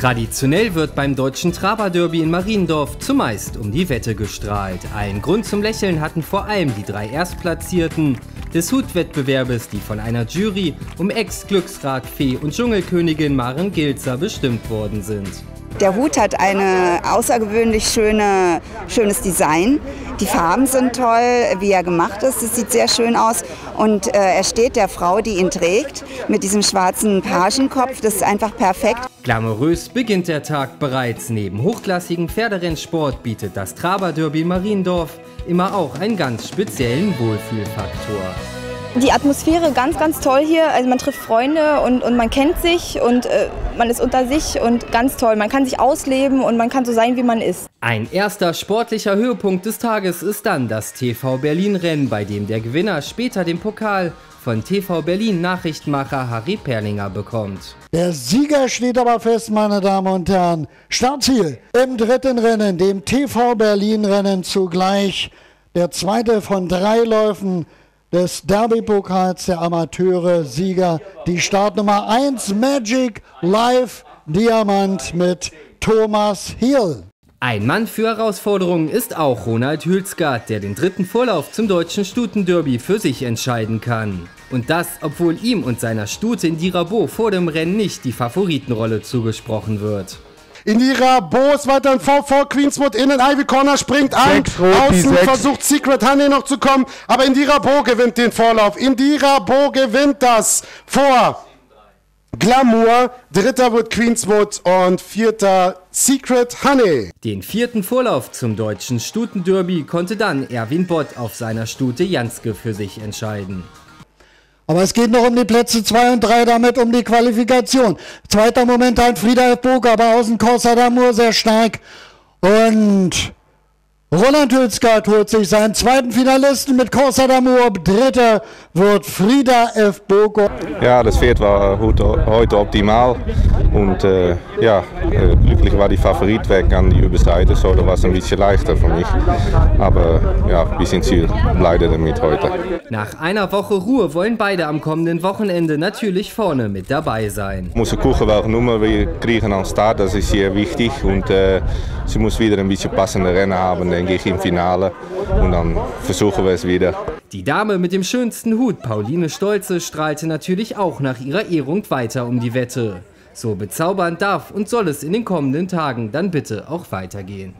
Traditionell wird beim deutschen Traberderby in Mariendorf zumeist um die Wette gestrahlt. Ein Grund zum Lächeln hatten vor allem die drei Erstplatzierten des Hutwettbewerbes, die von einer Jury um Ex-Glücksradfee und Dschungelkönigin Maren Gilzer bestimmt worden sind. Der Hut hat ein außergewöhnlich schöne, schönes Design. Die Farben sind toll, wie er gemacht ist. Es sieht sehr schön aus. Und äh, er steht der Frau, die ihn trägt, mit diesem schwarzen Pagenkopf. Das ist einfach perfekt. Glamourös beginnt der Tag bereits. Neben hochklassigem Pferderennsport bietet das Traberderby Mariendorf immer auch einen ganz speziellen Wohlfühlfaktor. Die Atmosphäre ganz, ganz toll hier. Also man trifft Freunde und, und man kennt sich und äh, man ist unter sich und ganz toll. Man kann sich ausleben und man kann so sein, wie man ist. Ein erster sportlicher Höhepunkt des Tages ist dann das TV Berlin Rennen, bei dem der Gewinner später den Pokal von TV Berlin Nachrichtenmacher Harry Perlinger bekommt. Der Sieger steht aber fest, meine Damen und Herren. Startziel im dritten Rennen, dem TV Berlin Rennen zugleich. Der zweite von drei Läufen des Derby-Pokals der Amateure Sieger die Startnummer 1 Magic Live Diamant mit Thomas Hill. Ein Mann für Herausforderungen ist auch Ronald Hülsgaard, der den dritten Vorlauf zum deutschen Stutenderby für sich entscheiden kann. Und das, obwohl ihm und seiner Stute in Dirabo vor dem Rennen nicht die Favoritenrolle zugesprochen wird. Indira Boos weiter in VV Queenswood innen. Ivy Corner springt ein. Rot, Außen versucht Secret Honey noch zu kommen. Aber Indira Bo gewinnt den Vorlauf. Indira Bo gewinnt das vor Glamour. Dritter wird Queenswood und vierter Secret Honey. Den vierten Vorlauf zum deutschen Stutenderby konnte dann Erwin Bott auf seiner Stute Janske für sich entscheiden. Aber es geht noch um die Plätze 2 und 3, damit um die Qualifikation. Zweiter momentan Frieda F. Burg, aber außen Corsa Damur sehr stark. Und Roland Hülsgaard holt sich seinen zweiten Finalisten mit Corsa d'Amour. Dritter wird Frieda F. Boko. Ja, das Pferd war heute optimal. Und äh, ja, äh, glücklich war die Favorit weg an die Überseite, so da war es ein bisschen leichter für mich. Aber ja, ein bisschen Ziel leider damit heute. Nach einer Woche Ruhe wollen beide am kommenden Wochenende natürlich vorne mit dabei sein. Muss gucken, welche Nummer wir kriegen am Start, das ist sehr wichtig. Und äh, sie muss wieder ein bisschen passende Rennen haben denke ich, im Finale. Und dann versuchen wir es wieder. Die Dame mit dem schönsten Hut, Pauline Stolze, strahlte natürlich auch nach ihrer Ehrung weiter um die Wette. So bezaubernd darf und soll es in den kommenden Tagen dann bitte auch weitergehen.